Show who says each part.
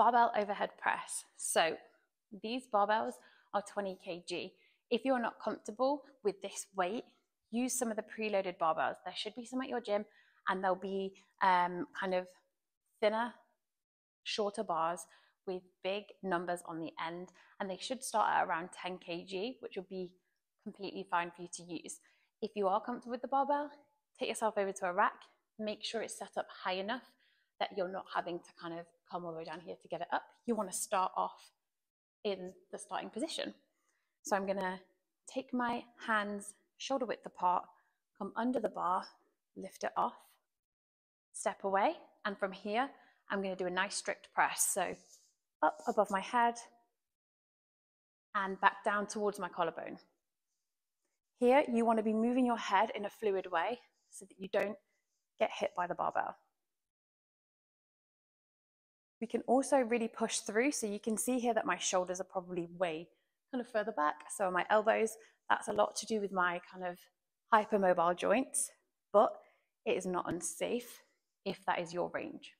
Speaker 1: barbell overhead press. So these barbells are 20 kg. If you're not comfortable with this weight, use some of the preloaded barbells. There should be some at your gym and they'll be um, kind of thinner, shorter bars with big numbers on the end. And they should start at around 10 kg, which will be completely fine for you to use. If you are comfortable with the barbell, take yourself over to a rack, make sure it's set up high enough that you're not having to kind of come all the way down here to get it up. You want to start off in the starting position. So I'm going to take my hands shoulder width apart, come under the bar, lift it off, step away, and from here, I'm going to do a nice strict press. So up above my head and back down towards my collarbone. Here, you want to be moving your head in a fluid way so that you don't get hit by the barbell. We can also really push through. So you can see here that my shoulders are probably way kind of further back. So are my elbows. That's a lot to do with my kind of hypermobile joints, but it is not unsafe if that is your range.